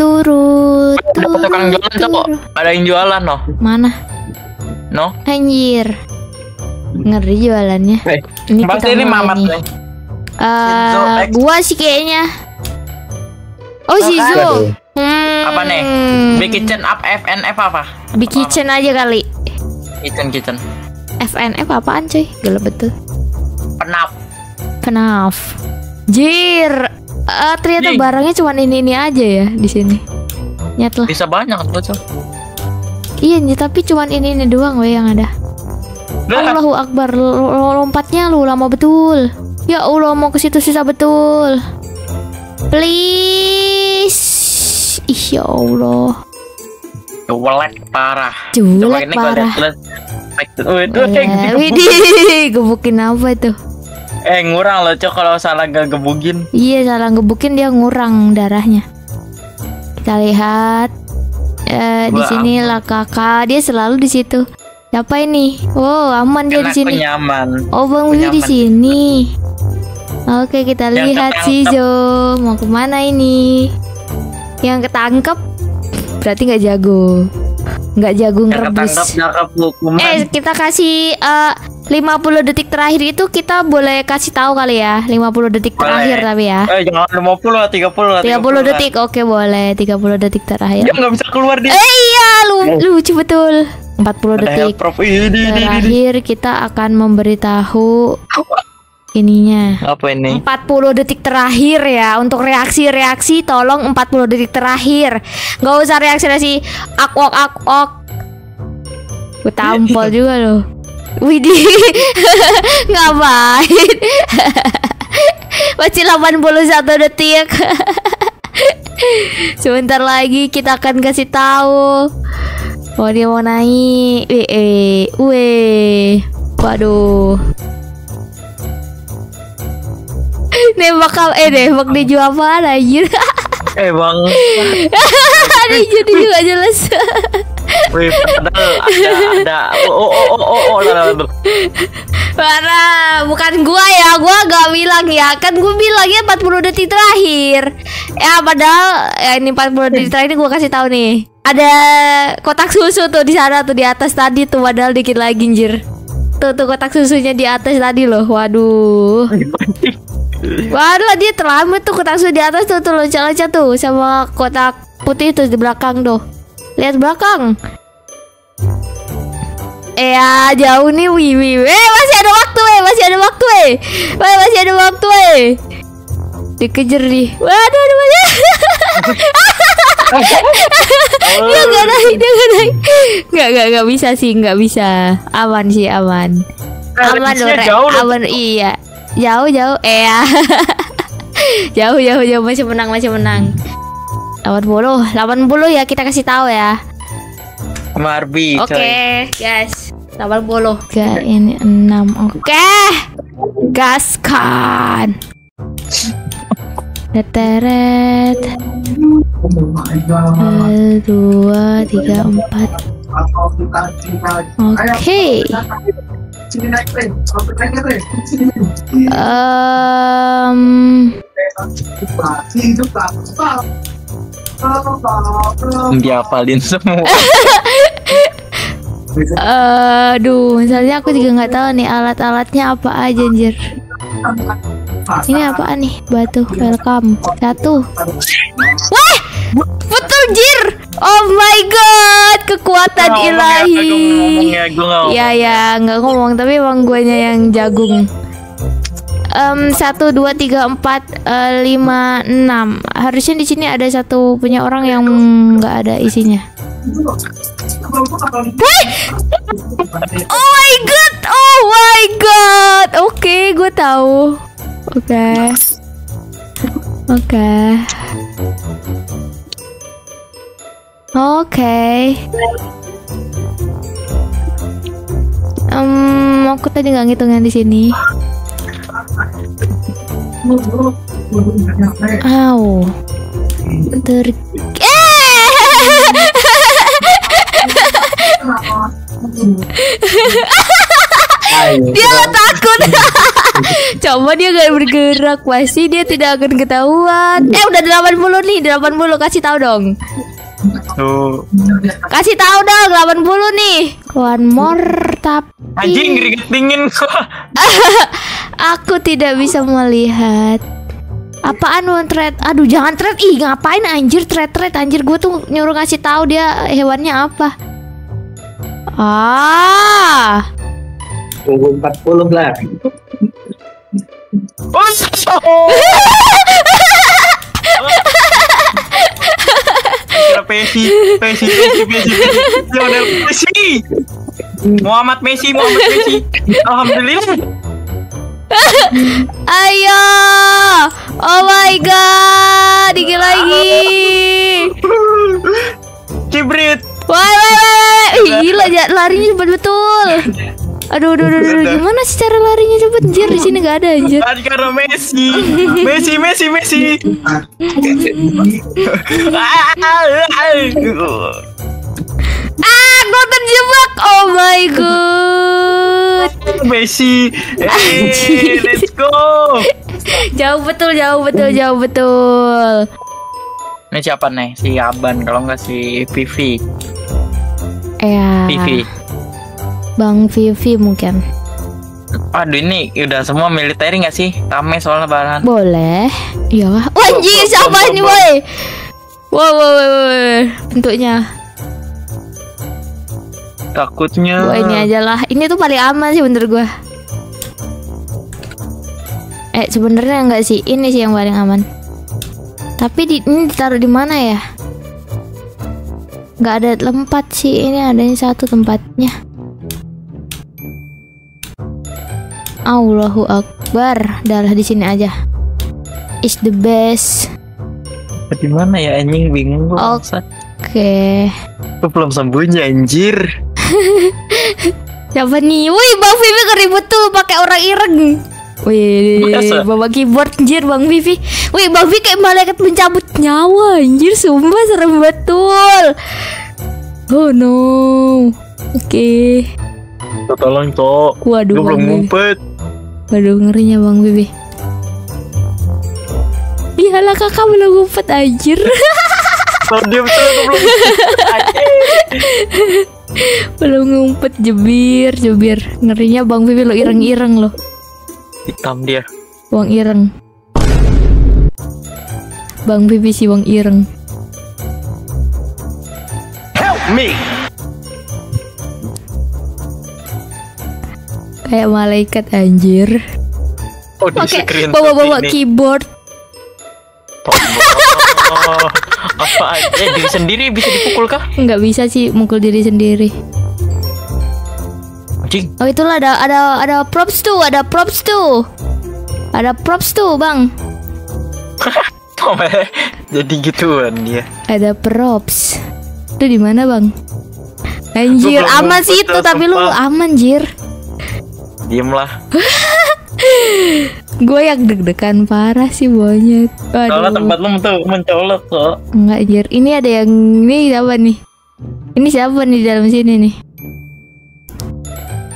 turut Ada tukang jualan cok. Ada yang jualan no. Mana? No. Anjir. Ngeri jualannya. Eh, Ini Pasti kita ini mamat nih. Eh, X. gua sih kayaknya. Oh, Shizu. Hmm. Apa nih? Big Kitchen Up FNF apa? Big Kitchen aja kali. Kitchen Kitchen. FNF apaan cuy? Gelap betul. Penap. Kenaf. Jir. Eh, ternyata barangnya cuma ini ini aja ya di sini. Nyat lah. Bisa banyak tuh cok. Iya, Nyi, tapi cuman ini ini doang weh yang ada. Lah, Allahu Akbar, lo- lo- lompatnya lu lama betul. Ya Allah, mau ke situ susah betul. Please. Ih, ya Allah. Jelek parah. Jelek parah. liat- liat- Oh, itu Ya, eh, widih, gebukin apa tuh? Eh ngurang loh cok kalau salah gak gebukin. Iya, salah gebukin dia ngurang darahnya. Kita lihat. Eh, di sini lah kakak, dia selalu di situ. Siapa ini? Oh, aman dia di sini. nyaman. Oh, Bang Willy di sini. Oke, kita Yang lihat si Jo mau ke mana ini? Yang ketangkep berarti nggak jago, nggak jago ngerebus. Eh, kita kasih eh, 50 detik terakhir itu kita boleh kasih tahu kali ya, 50 detik Boleh. terakhir tapi ya. Eh jangan 50 lah, 30 lah. 30 detik, oke boleh 30 detik terakhir. Dia nggak bisa keluar dia. Eh iya, lu lucu betul. 40 Ada detik. Terakhir kita akan memberitahu ininya. Apa ini? 40 detik terakhir ya untuk reaksi-reaksi tolong 40 detik terakhir nggak usah reaksi-reaksi ak ok ak ok gue tampol juga loh Widih ngapain? Masih 81 detik. Sebentar lagi kita akan kasih tahu oh dia mau naik. Eh eh weh. Waduh. Nembak apa? Eh nembak jual apaan anjir? Eh bang. ada jadi juga jelas Wih, padahal ada ada. Oh oh oh oh oh. oh. Parah, bukan gua ya, gua gak bilang ya Kan gua bilangnya 40 detik terakhir Ya padahal ya ini 40 detik terakhir gua kasih tahu nih Ada kotak susu tuh di sana tuh di atas tadi tuh padahal dikit lagi anjir Tuh tuh kotak susunya di atas tadi loh Waduh Waduh dia terlambat tuh kotak susu di atas tuh tuh loncat-loncat tuh sama kotak putih tuh di belakang tuh. Lihat belakang. Eh ya jauh nih wih. Eh masih ada waktu eh masih ada waktu eh. Wah, masih ada waktu eh. Dikejar nih. Waduh aduh aduh. dia nggak naik dia nggak naik. Nggak nggak nggak bisa sih nggak bisa. Aman sih aman. Aman loh, Rek. jauh loh. aman iya. Jauh jauh eh ya. jauh jauh jauh masih menang masih menang. 80 80 ya kita kasih tahu ya. Marbi. Oke, coy. guys. 80. Tiga ini 6. Oke. Gaskan. Teteret. Dua, tiga, empat. Oke. Em, Dia hafalin semua. aduh, misalnya aku juga nggak tahu nih alat-alatnya apa aja anjir. Ini apaan nih? Batu welcome. Satu. Wah! Betul jir. Oh my god, kekuatan ya, ilahi. Ya. Iya ya, nggak ngomong tapi emang guanya yang jagung. Em, satu dua tiga empat eh, lima enam. Harusnya di sini ada satu punya orang yang nggak ada isinya. Wih! Oh my god, oh my god. Oke, gue tahu. Oke, oke, oke. Em, aku tadi nggak ngitung yang di sini. Au. Ter! Dia takut. Coba dia gak bergerak Pasti dia tidak akan ketahuan Eh udah 80 nih 80 kasih tahu dong Tuh. Kasih tahu dong 80 nih One more tapi Anjing keringet dingin Aku tidak bisa melihat Apaan one thread? Aduh jangan thread Ih ngapain anjir thread thread Anjir gue tuh nyuruh ngasih tahu dia hewannya apa Ah Tunggu 40 lah. Oh. Messi, Messi, Messi, Messi, Lionel Messi. Muhammad Messi, Muhammad Messi. Alhamdulillah. Ayo Oh my god Dikit lagi Cibrit. Wah, wah, wah. Ih, gila ya, larinya cepet betul. Aduh, aduh, aduh, aduh, gimana sih cara larinya cepet? Anjir, di sini gak ada anjir. Kan karena Messi. Messi, Messi, Messi. Ah, gue terjebak. Oh my god. Messi. Eh, let's go. Jauh betul, jauh betul, jauh betul. Ini siapa nih? Si Aban kalau nggak si Vivi. Ya. Vivi. Bang Vivi mungkin. Aduh ini udah semua militer nggak sih? Rame soalnya bahan. Boleh. Iya. Wah, bo- siapa ini, bo- woi? Wow, wow, wow, wow. Bentuknya. Takutnya. Gua ini aja lah. Ini tuh paling aman sih bener gua. Eh sebenarnya enggak sih. Ini sih yang paling aman. Tapi di, ini ditaruh di mana ya? Nggak ada tempat sih. Ini adanya satu tempatnya. Allahu Akbar. Dah di sini aja. Is the best. Di mana ya anjing bingung gua. Oke. Gua belum sembunyi anjir. Siapa nih? Wih, Bang Vivi keribut tuh pakai orang ireng. Wih, bawa keyboard anjir Bang Vivi. Wih, Bang Vivi kayak malaikat pencabut nyawa anjir, sumpah serem betul. Oh no. Oke. Tuh, Tolong cok. Waduh, Gua belum ngumpet. Waduh, ngerinya Bang Vivi. Iyalah kakak belum ngumpet anjir. Tuh dia betul gua belum. Ngumpet jebir, jebir. Ngerinya Bang Vivi lo ireng-ireng loh. Hitam dia. Wang Ireng. Bang Bibi si Wang Ireng. Help me. Kayak malaikat anjir. Oh screen bawa-bawa ini. keyboard. Oh, apa aja eh, diri sendiri bisa dipukul kah? Nggak bisa sih mukul diri sendiri. Anjing. Oh itulah ada ada ada props tuh, ada props tuh. Ada props tuh, Bang. Tomeh. Jadi gituan dia. Ada props. Itu di mana, Bang? Anjir, aman sih itu tapi lu aman, Jir. Diem lah. Gue yang deg-degan parah sih monyet. Soalnya tempat lu tuh mencolok kok. Enggak, Jir. Ini ada yang ini siapa nih? Ini siapa nih di dalam sini nih?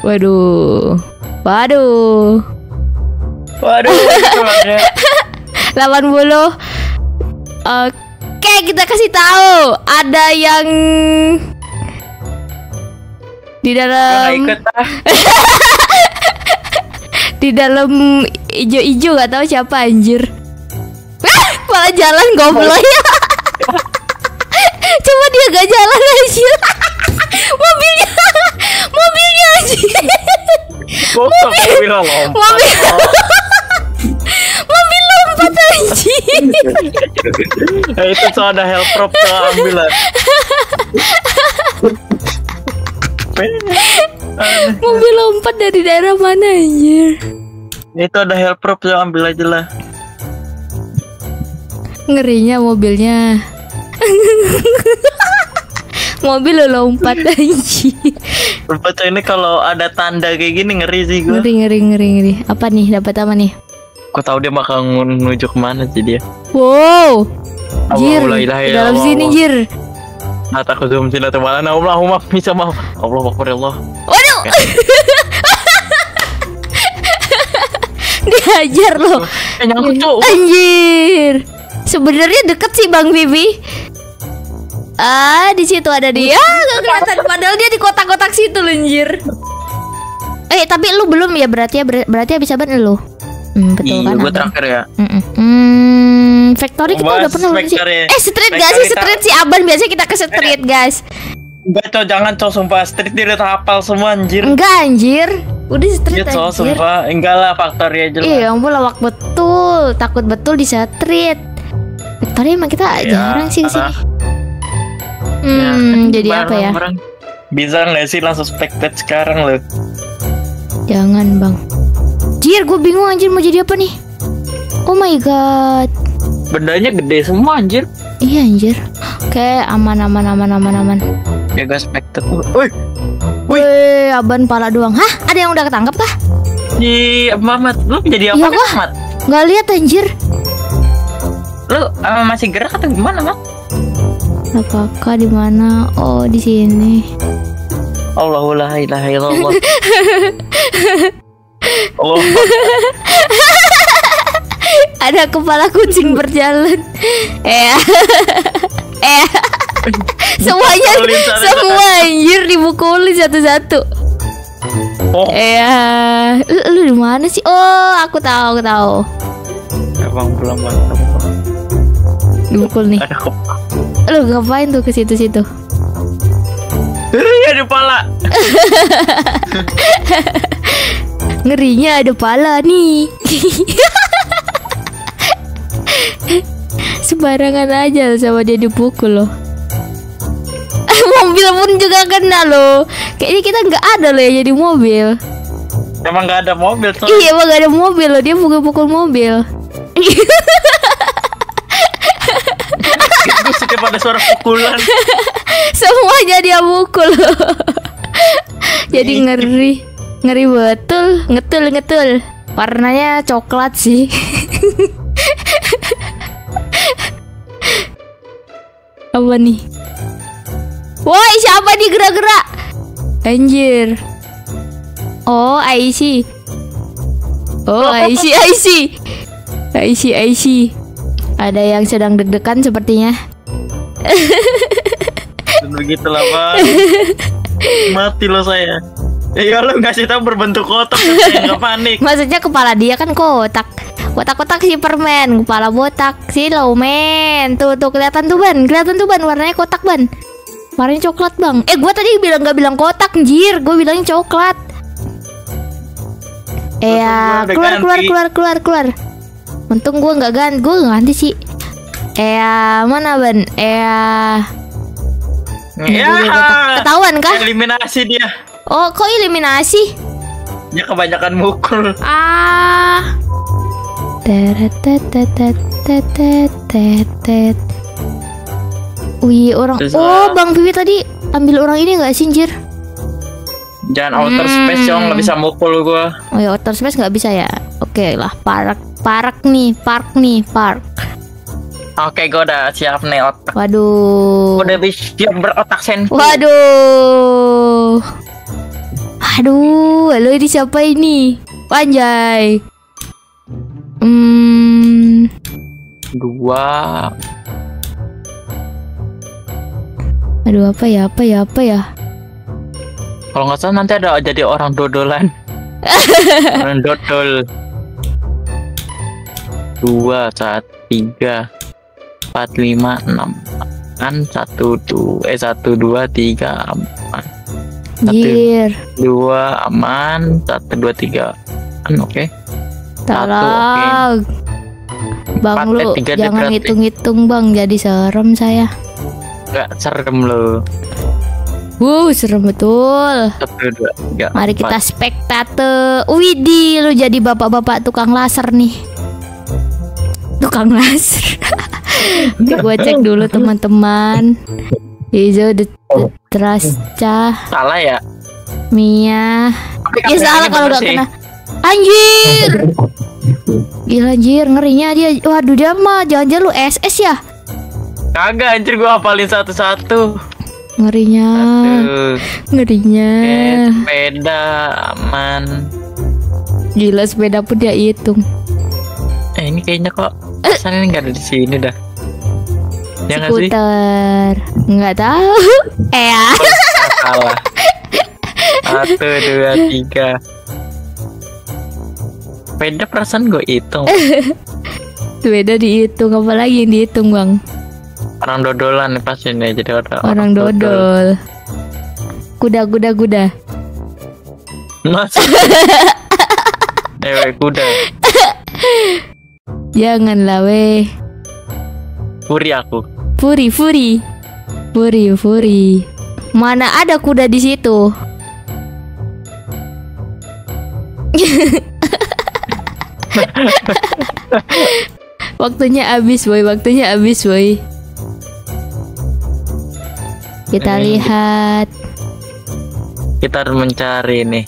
Waduh. Waduh. Waduh, itu ada. 80. Oke, kita kasih tahu. Ada yang di dalam ikut ah. di dalam ijo-ijo gak tahu siapa anjir. Ah, Malah jalan goblok ya. Coba dia gak jalan anjir. Mobilnya mobilnya anjir. Bilang lompat. Mobil Mobil lompat anjir. Eh, itu so ada help prop ambil. Mobil lompat dari daerah mana anjir? Itu ada help prop tuh ambil aja lah. Ngerinya mobilnya. Mobil lo lompat anjir. Baca ini kalau ada tanda kayak gini ngeri sih gue. Ngeri ngeri ngeri ngeri. Apa nih? Dapat apa nih? Gue tahu dia bakal menuju ke mana sih dia. Wow. Jir, di dalam sini Jir. Ataku zoom sila tumalan Allahumma bisa mau Allah akbar ya Allah. Waduh. dia Hajar lo. Eh, nyangkut cuk. Anjir. Sebenarnya deket sih Bang Bibi. Ah, di situ ada dia. Gak kelihatan padahal dia di kotak-kotak situ loh, anjir. Eh, tapi lu belum ya berarti ya ber- berarti habis saban lu. Hmm, betul Iya, kan? gue terakhir ya. Mm-mm. Hmm, Factory kita udah pernah belum sih? Eh, street gak sih? kita- Street sih Aban biasanya kita ke street, guys. Enggak cok, jangan cok sumpah street dia udah hafal semua anjir. Enggak anjir. Udah street Iya cok, anjir. sumpah. Enggak lah faktor ya jelas. Iya, ampun lawak betul. Takut betul di street. Victoria emang kita Ya, jarang sih ke sini. parah. Hmm, Ya, jadi bareng, apa ya? bareng. Bisa nggak sih langsung spectate sekarang loh? Jangan bang. Jir, gue bingung anjir mau jadi apa nih? Oh my god. Bendanya gede semua anjir. Iya anjir. Oke, aman aman aman aman aman. Ya gue spectate. Wih, Wih, aban pala doang. Hah? Ada yang udah ketangkep kah? di Mamat, lu jadi apa gua. Mat? Nggak lihat anjir. Lu eh, masih gerak atau gimana mat? Apakah di mana? Oh, di sini. Allahu la ilaha illallah. Allah Ada kepala kucing berjalan. Eh. eh. Semuanya semua anjir dipukulin satu-satu. Oh, Eh, lu, lu di mana sih? Oh, aku tahu, aku tahu. emang belum Mat. Dipukul nih. Ada. Lu ngapain tuh ke situ-situ? Iya di pala. Ngerinya ada pala nih. Sembarangan aja sama dia dipukul loh. mobil pun juga kena loh. Kayaknya kita nggak ada loh yang jadi mobil. Emang nggak ada mobil tuh. Iya emang gak ada mobil loh Dia pukul-pukul mobil Gue suka pada suara pukulan. Semuanya dia pukul Jadi ngeri Ngeri betul Ngetul ngetul Warnanya coklat sih Apa nih Woi siapa nih gerak-gerak? Anjir. Oh I see Oh I see I see I see I see Ada yang sedang deg-degan sepertinya. Dan begitulah bang. Mati lo saya. Iya lo ngasih tahu berbentuk kotak nggak panik. Maksudnya kepala dia kan kotak. Kotak-kotak si permen Kepala botak Si men Tuh tuh kelihatan tuh ban. Kelihatan tuh ban Warnanya kotak ban Warnanya coklat bang. Eh gue tadi bilang gak bilang kotak anjir. Gue bilangnya coklat. Eh ya keluar keluar keluar keluar keluar. Untung gue gak ganti Gue gak ganti sih. Iya eh, mana ban iya. eh, Ya. Ketahuan kah? Eliminasi dia. Oh kok eliminasi? Ya kebanyakan mukul. Ah. Teret tet tet tet tet tet Wih orang Terus, Oh ah. Bang Pipi tadi Ambil orang ini gak sih Anjir Jangan outer space dong, nggak bisa mukul gua. Oh ya outer space gak bisa ya Oke lah Park Park nih Park nih Park Oke, gua udah siap nih otak. Waduh Udah siap berotak senpu. Waduh Aduh Halo ini siapa ini Panjai Hmm Dua. Aduh apa ya apa ya apa ya Kalau nggak salah nanti ada jadi orang dodolan. orang dodol. Dua, satu, tiga, empat, lima, enam. Kan satu, dua, eh satu, dua, tiga, aman. Satu, Jir dua, aman. Satu, dua, tiga. Kan oke. Tolong Bang Empat, lu eh, tiga jangan berarti. hitung-hitung bang Jadi serem saya Gak serem loh. Wuh serem betul. Satu, dua, tiga, Mari kita empat. spektate. Widih lu jadi bapak-bapak tukang laser nih. Tukang laser. Gue cek dulu teman-teman. Izo the Trasca Salah ya? Mia. Ya salah kalau bener gak sih. kena. Anjir. Gila anjir. Ngerinya dia. Waduh dia mah jangan-jangan lu SS ya Kagak anjir gua hafalin satu-satu. Ngerinya Tuh, Ngerinya sepeda aman. Gila sepeda pun dia hitung Eh ini kayaknya kok pesan ini nggak ada di sini dah. Ya? Skuter. Nggak tahu. Eh ya. Salah. Satu, dua, tiga. Sepeda perasaan gue hitung. Beda dihitung apa lagi yang dihitung bang? Orang dodolan nih pasti nih jadi orang, Orang dodol. Kuda kuda kuda. Mas. Ewe kuda. Janganlah weh. Puri aku. Furi furi. Furi furi. Mana ada kuda di situ? waktunya habis boy, waktunya habis boy. Kita Eh. lihat. Kita harus mencari nih.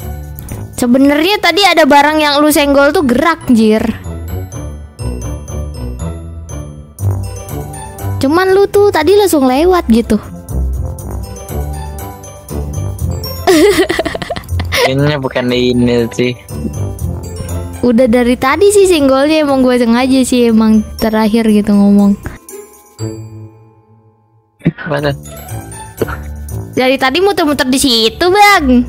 Sebenarnya tadi ada barang yang lu senggol tuh gerak, jir. Cuman lu tuh tadi langsung lewat gitu. Kayaknya bukan ini sih. Udah dari tadi sih senggolnya emang gue sengaja sih emang terakhir gitu ngomong. Mana? Dari tadi muter-muter di situ, Bang.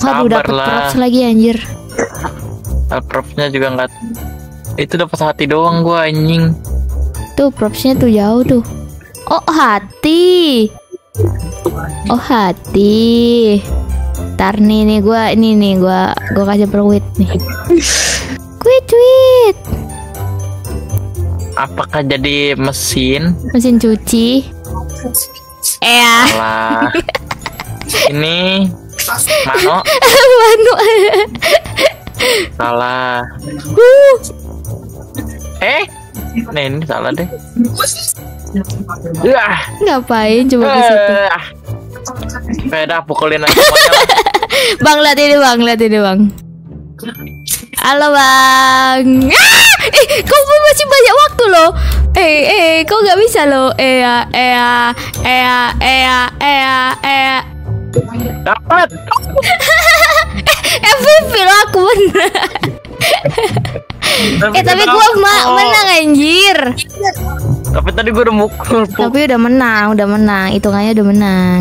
Waduh, lah. props lagi anjir. Propsnya juga nggak. Itu dapat hati doang gua anjing. Tuh propsnya tuh jauh tuh. Oh, hati. Oh, hati. Ntar nih nih gua ini nih gua gua kasih perwit nih. Quit tweet. Apakah jadi mesin? Mesin cuci. Eh, ya. Salah. ini Mano Manu. salah. Uh, Eh, nah ini salah deh. Yah, Ngapain coba ke situ? eh. Sepeda pukulin aja. Bang lihat ini bang, lihat ini bang. Halo bang. Ah! Eh, kau pun masih banyak. Eh, eh, kau nggak bisa loh. Eh, ya, eh, ya, eh, ya, eh, eh, eh. Dapat. MVP loh aku bener. Eh, tapi gua ma- menang anjir. Tapi tadi gua udah mukul. Tapi udah menang, udah menang. Hitungannya udah menang.